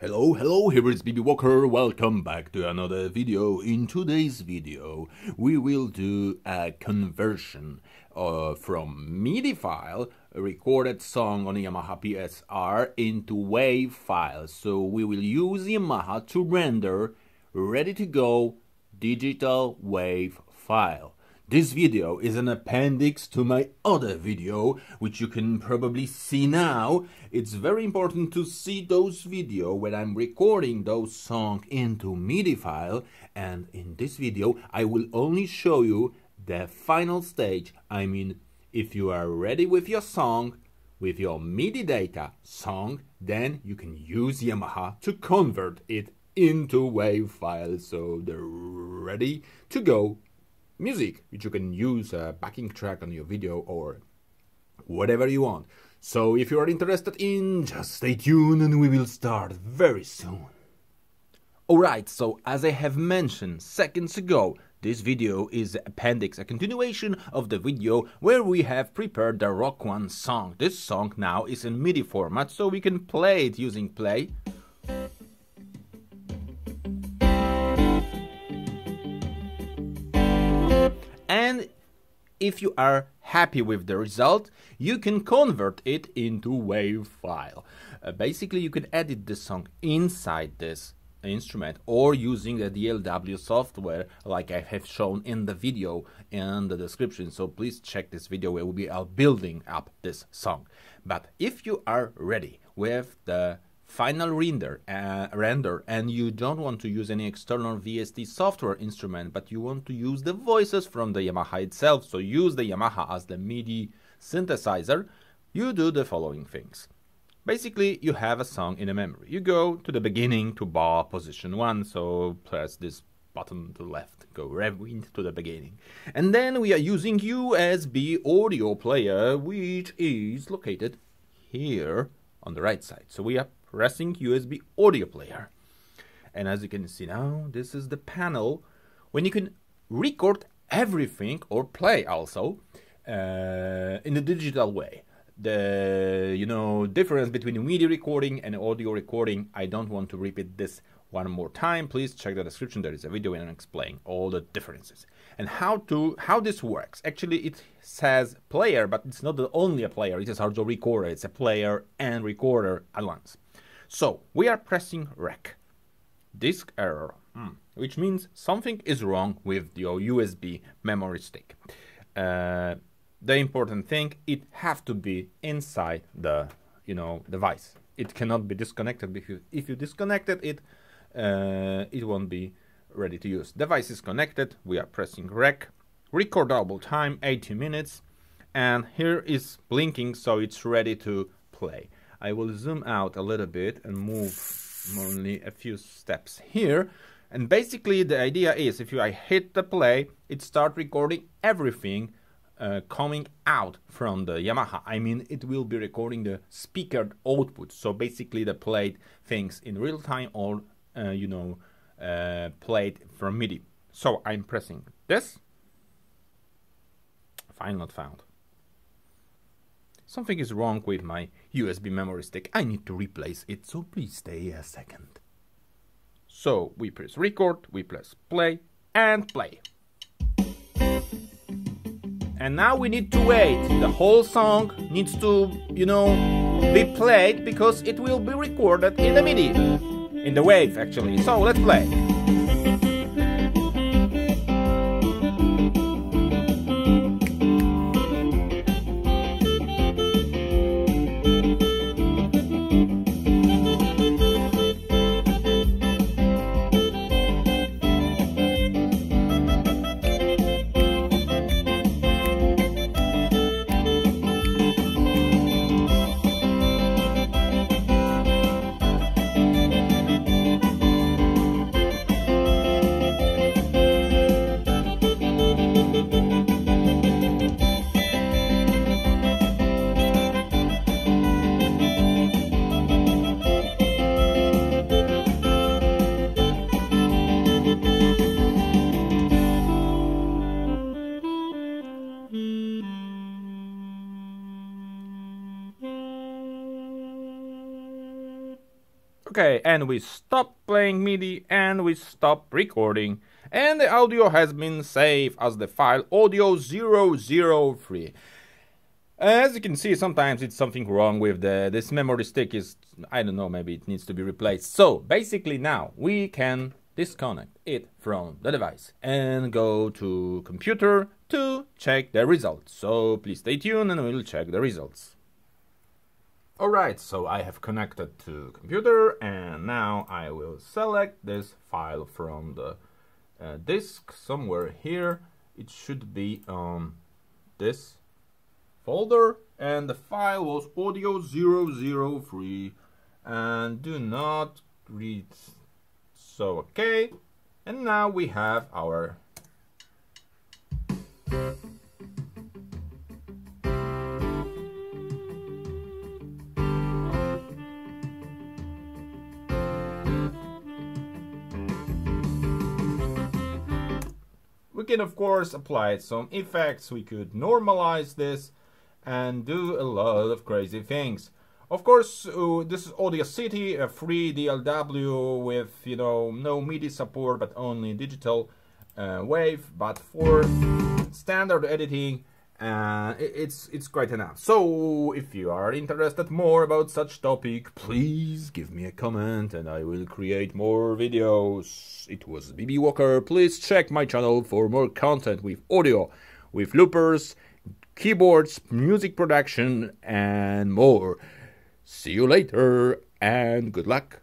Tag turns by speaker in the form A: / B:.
A: Hello, hello, here is BB Walker. Welcome back to another video. In today's video, we will do a conversion uh, from MIDI file, a recorded song on Yamaha PSR, into WAV file. So we will use Yamaha to render ready to go digital WAV file. This video is an appendix to my other video, which you can probably see now. It's very important to see those video when I'm recording those songs into MIDI file. And in this video, I will only show you the final stage. I mean, if you are ready with your song, with your MIDI data song, then you can use Yamaha to convert it into WAV file. So they're ready to go music, which you can use a backing track on your video or whatever you want. So if you are interested in, just stay tuned and we will start very soon. Alright, so as I have mentioned seconds ago, this video is appendix, a continuation of the video where we have prepared the Rock One song. This song now is in MIDI format, so we can play it using play if you are happy with the result, you can convert it into WAV file. Uh, basically, you can edit the song inside this instrument or using the DAW software like I have shown in the video in the description. So please check this video where we are building up this song. But if you are ready with the final render, uh, render and you don't want to use any external VST software instrument, but you want to use the voices from the Yamaha itself, so use the Yamaha as the MIDI synthesizer, you do the following things. Basically, you have a song in a memory. You go to the beginning to bar position 1, so press this button to the left, go rewind to the beginning. And then we are using USB audio player, which is located here on the right side. So we are pressing USB audio player. And as you can see now, this is the panel when you can record everything or play also uh, in a digital way. The you know difference between MIDI recording and audio recording. I don't want to repeat this one more time. Please check the description. There is a video and I explain all the differences and how to how this works. Actually, it says player, but it's not only a player. It is also recorder. It's a player and recorder at once. So we are pressing rec. Disk error, hmm, which means something is wrong with your USB memory stick. Uh, the important thing, it have to be inside the you know device. It cannot be disconnected because if you disconnect it, it uh, it won't be ready to use. Device is connected. We are pressing rec. Recordable time 80 minutes, and here is blinking, so it's ready to play. I will zoom out a little bit and move only a few steps here. And basically the idea is if you I hit the play, it start recording everything uh, coming out from the Yamaha. I mean, it will be recording the speaker output. So basically the played things in real time or, uh, you know, uh, played from MIDI. So I'm pressing this. File not found. Something is wrong with my USB memory stick. I need to replace it, so please stay a second. So we press record, we press play, and play. And now we need to wait. The whole song needs to, you know, be played because it will be recorded in the MIDI. In the wave, actually. So let's play. Okay, and we stop playing MIDI and we stop recording. And the audio has been saved as the file audio003. As you can see, sometimes it's something wrong with the this memory stick is I don't know, maybe it needs to be replaced. So basically now we can disconnect it from the device and go to computer to check the results. So please stay tuned and we'll check the results. Alright, so I have connected to computer and now I will select this file from the uh, disk somewhere here. It should be on this folder and the file was audio 003 and do not read so okay and now we have our can of course apply some effects, we could normalize this and do a lot of crazy things. Of course, uh, this is Audacity, a free DAW with, you know, no MIDI support but only digital uh, wave, but for standard editing, uh, it's it's quite enough. So if you are interested more about such topic, please give me a comment and I will create more videos. It was BB Walker. Please check my channel for more content with audio, with loopers, keyboards, music production, and more. See you later and good luck.